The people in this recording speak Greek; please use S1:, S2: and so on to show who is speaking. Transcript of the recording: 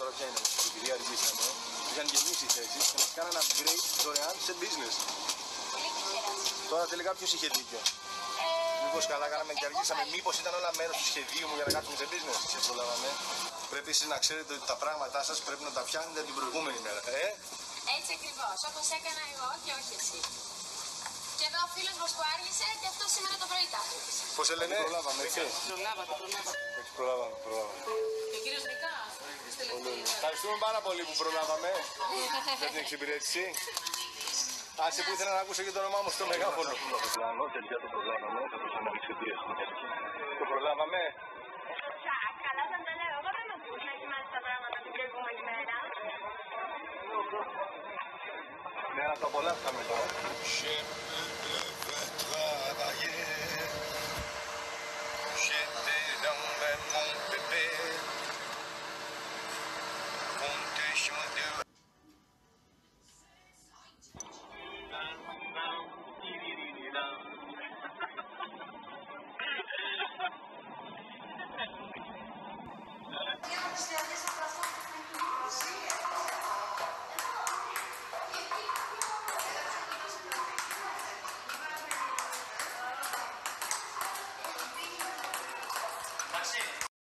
S1: τώρα ποια είναι η επειδή αργήσαμε. Είχαν γεμίσει οι θέσεις και μας κάνανε upgrade δωρεάν σε business.
S2: Πολύ τυχερά.
S1: Τώρα τελικά ποιος είχε δίκιο.
S2: Ε,
S1: Μήπως καλά κάναμε και
S2: εγώ
S1: αργήσαμε,
S2: θα-
S1: μήπως ήταν όλα μέρος του σχεδίου μου για να κάτσουμε σε business. Σε προλάβαμε. Πρέπει εσεί να ξέρετε ότι τα πράγματά σας πρέπει να τα φτιάχνετε την προηγούμενη μέρα. Ε,
S2: Έτσι ακριβώς, όπως έκανα εγώ και όχι εσύ. Και εδώ ο φίλος μας που άργησε και αυτό σήμερα το πρωί τα άφησε.
S1: πώς σε λένε, προλάβαμε, έτσι.
S3: Προλάβατε, προλάβατε.
S1: Έτσι, προλάβαμε, προλάβαμε. Ευχαριστούμε πάρα πολύ που προλάβαμε για την εξυπηρέτηση. Άσε που ήθελα να ακούσω και το όνομά μου στο μεγάφωνο. Τελικά το προλάβαμε, θα το Το προλάβαμε.
S2: Καλά θα τα λέω. Εγώ δεν με ακούς να ετοιμάζεις τα πράγματα την προηγούμενη μέρα.
S1: Ναι, να το απολαύσαμε τώρα.
S4: That's it.